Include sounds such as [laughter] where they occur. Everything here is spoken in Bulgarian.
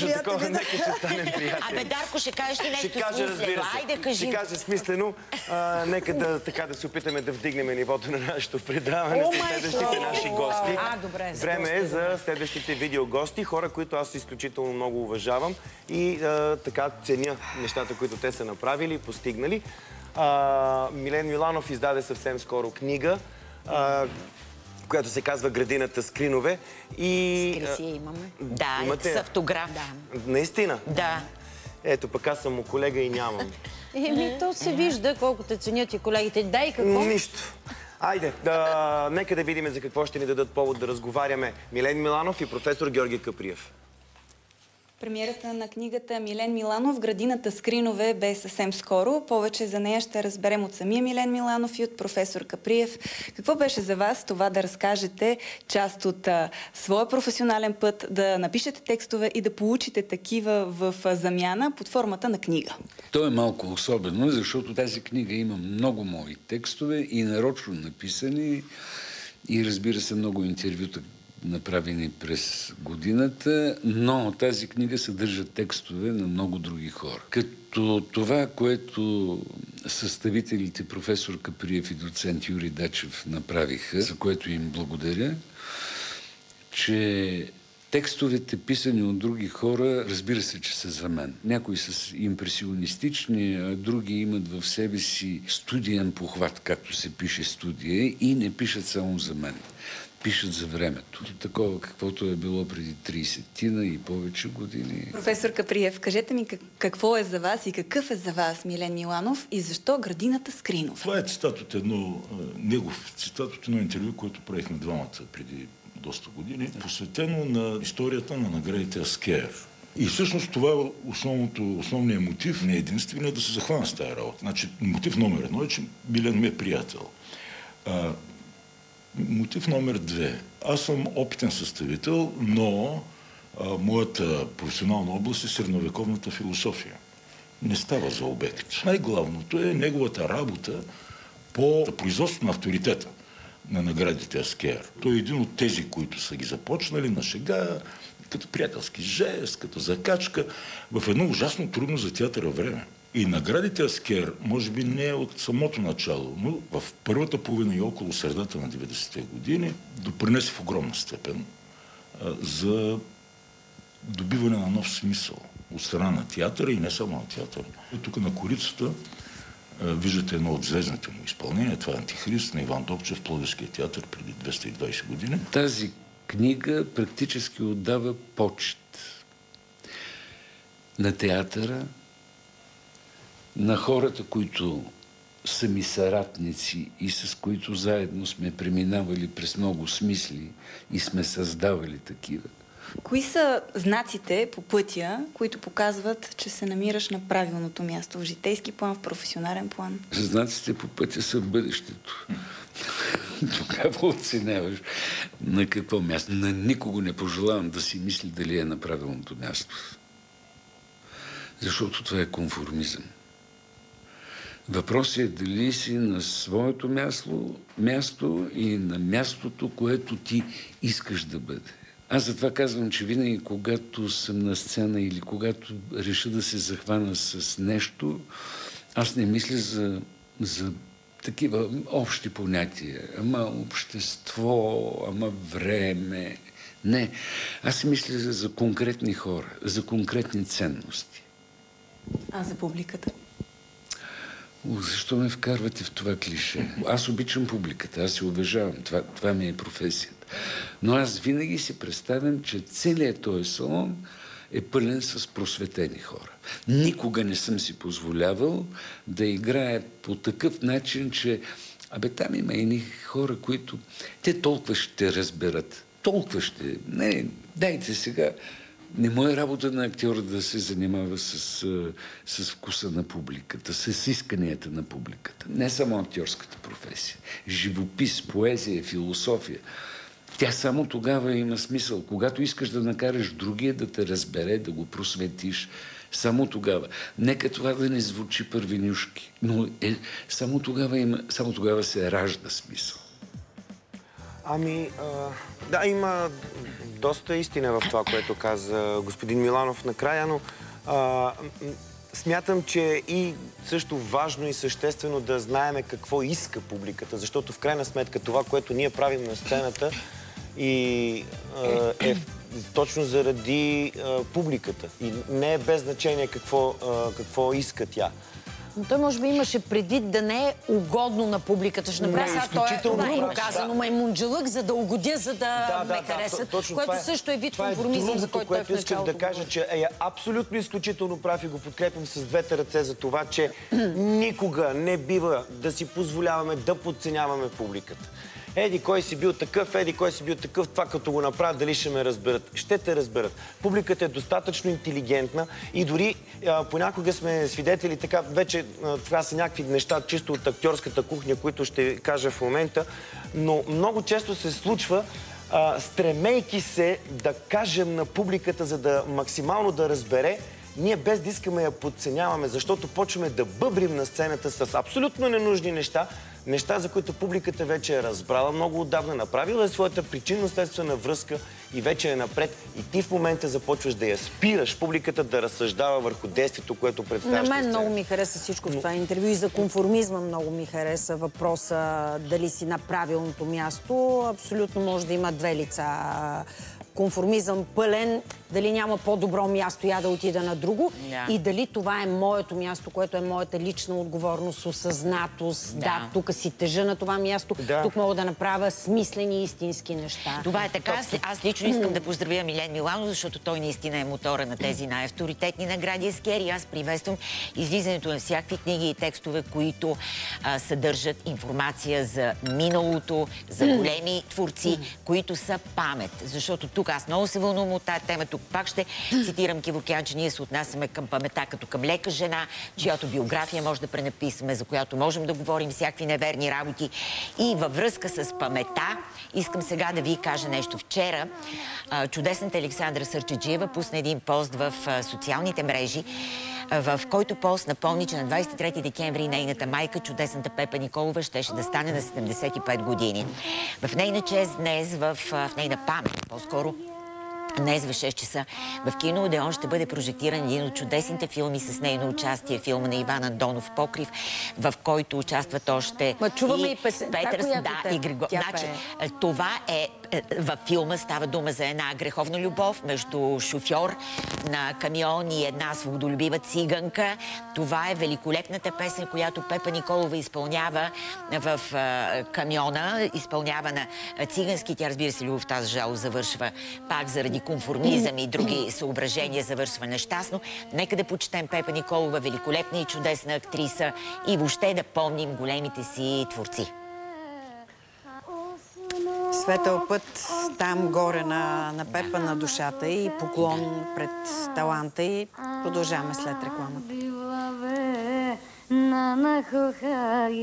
Точно такова, нека ще станем приятели. Абе, Дарко, ще кажеш ли нещо Ще кажа, смислено? разбира се. Айде, кажи. Ще кажа смислено. А, нека да, така да се опитаме да вдигнем нивото на нашето предаване с следващите наши гости. А, добре, за Време е за следващите видеогости, хора, които аз изключително много уважавам и а, така ценя нещата, които те са направили и постигнали. А, Милен Миланов издаде съвсем скоро книга, а, която се казва Градината скринове. И, а, Кресия имаме. Да, Имате- с автограф. наистина. Да. Ето, пък аз съм му колега и нямам. [laughs] Еми, то се вижда колко те ценят и колегите. Дай какво? Нищо. Айде, да, нека да видим за какво ще ни дадат повод да разговаряме Милен Миланов и професор Георги Каприев. Премиерата на книгата Милен Миланов «Градината Скринове» бе съвсем скоро. Повече за нея ще разберем от самия Милен Миланов и от професор Каприев. Какво беше за вас това да разкажете част от а, своя професионален път, да напишете текстове и да получите такива в а, замяна под формата на книга? То е малко особено, защото тази книга има много мои текстове и нарочно написани и разбира се много интервюта направени през годината, но тази книга съдържа текстове на много други хора. Като това, което съставителите професор Каприев и доцент Юрий Дачев направиха, за което им благодаря, че текстовете, писани от други хора, разбира се, че са за мен. Някои са импресионистични, а други имат в себе си студиен похват, както се пише студия, и не пишат само за мен. Пишат за времето. Такова, каквото е било преди 30-тина и повече години. Професор Каприев, кажете ми как- какво е за вас и какъв е за вас Милен Миланов и защо градината Скринове? Това е цитат от едно, а, негов цитат от едно интервю, което правихме двамата преди доста години, посветено на историята на наградите Аскер. И всъщност това е основното, основният мотив, не единственият, да се захвана с тази работа. Значи, мотив номер едно е, че Милен ми е приятел. Мотив номер две. Аз съм опитен съставител, но а, моята професионална област е средновековната философия. Не става за обект. Най-главното е неговата работа по производство на авторитета на наградите Аскер. Той е един от тези, които са ги започнали на шега, като приятелски жест, като закачка, в едно ужасно трудно за театъра време. И наградите Аскер, може би не е от самото начало, но в първата половина и около средата на 90-те години допринесе в огромна степен а, за добиване на нов смисъл от страна на театъра и не само на театъра. Тук на корицата виждате едно от звездните му изпълнения. Това е Антихрист на Иван Добчев в Пловдивския театър преди 220 години. Тази книга практически отдава почет на театъра, на хората, които са ми съратници и с които заедно сме преминавали през много смисли и сме създавали такива. Кои са знаците по пътя, които показват, че се намираш на правилното място в житейски план, в професионален план? Знаците по пътя са в бъдещето. [laughs] Тогава оценяваш на какво място. На никого не пожелавам да си мисли дали е на правилното място. Защото това е конформизъм. Въпросът е дали си на своето място, място и на мястото, което ти искаш да бъде. Аз затова казвам, че винаги, когато съм на сцена или когато реша да се захвана с нещо, аз не мисля за, за такива общи понятия. Ама общество, ама време. Не. Аз мисля за, за конкретни хора, за конкретни ценности. А за публиката? Защо ме вкарвате в това клише? Аз обичам публиката, аз се уважавам. Това, това ми е професията. Но аз винаги си представям, че целият този салон е пълен с просветени хора. Никога не съм си позволявал да играя по такъв начин, че абе там има едни хора, които те толкова ще разберат. Толкова ще... Не, дайте сега. Не му е работа на актьора да се занимава с, с вкуса на публиката, с исканията на публиката. Не само актьорската професия. Живопис, поезия, философия. Тя само тогава има смисъл. Когато искаш да накараш другия да те разбере, да го просветиш, само тогава. Нека това да не звучи първенюшки, но е, само, тогава има, само тогава се ражда смисъл. Ами, а, да, има доста истина в това, което каза господин Миланов накрая, но а, смятам, че е и също важно и съществено да знаеме какво иска публиката, защото в крайна сметка това, което ние правим на сцената и а, е точно заради а, публиката. И не е без значение какво, а, какво иска тя. Но той може би имаше предвид да не е угодно на публиката. Ще направя сега, той е грубо казано, да. маймунджалък, за да угодя, за да, ме харесат. което това също е вид това конформизъм, за който той в което началото да кажа, че е абсолютно изключително прав и го подкрепям с двете ръце за това, че [clears throat] никога не бива да си позволяваме да подценяваме публиката. Еди, кой си бил такъв, еди, кой си бил такъв, това като го направят, дали ще ме разберат. Ще те разберат. Публиката е достатъчно интелигентна и дори а, понякога сме свидетели така, вече а, това са някакви неща чисто от актьорската кухня, които ще кажа в момента, но много често се случва а, стремейки се да кажем на публиката, за да максимално да разбере, ние без да искаме я подценяваме, защото почваме да бъбрим на сцената с абсолютно ненужни неща, неща, за които публиката вече е разбрала много отдавна, направила е своята причинно-следствена връзка и вече е напред. И ти в момента започваш да я спираш, публиката да разсъждава върху действието, което представяш. На мен много ми хареса всичко в това интервю и за конформизма много ми хареса въпроса дали си на правилното място. Абсолютно може да има две лица. Конформизъм пълен, дали няма по-добро място я да отида на друго Да. и дали това е моето място, което е моята лична отговорност, осъзнатост. Да, Да. тук си тежа на това място, Да. тук мога да направя смислени истински неща. Това е така. Аз, аз лично искам [clears throat] да поздравя Милен Миланов, защото той наистина е мотора на тези най-авторитетни награди Ескер и аз приветствам излизането на всякакви книги и текстове, които а, съдържат информация за миналото, за големи творци, които са памет. Защото тук аз много се вълнувам от тази тема. Тук пак ще цитирам Кивокян, че ние се отнасяме към памета като към лека жена, чиято биография може да пренаписваме, за която можем да говорим всякакви неверни работи. И във връзка с памета, искам сега да ви кажа нещо. Вчера чудесната Александра Сърчеджиева пусна един пост в социалните мрежи, в който пост напомни, че на 23 декември нейната майка, чудесната Пепа Николова, щеше да стане на 75 години. В нейна чест днес, в нейна памет, по-скоро, Днес в 6 часа в кино Одеон ще бъде прожектиран един от чудесните филми с нейно участие, филма на Иван Антонов Покрив, в който участват още Ма чуваме и песента, Петър, която да, и Григор. тя Значи, пее. това е, е, във филма става дума за една греховна любов между шофьор на камион и една свободолюбива циганка. Това е великолепната песен, която Пепа Николова изпълнява в камиона, изпълнява на цигански. Тя, разбира се, любовта за жалост завършва пак заради конформизъм и други съображения, завършва нещастно. Нека да почетем Пепа Николова, великолепна и чудесна актриса и въобще да помним големите си творци. Светъл път там горе на, на пепа на душата и поклон пред таланта и продължаваме след рекламата. На нахохаяс.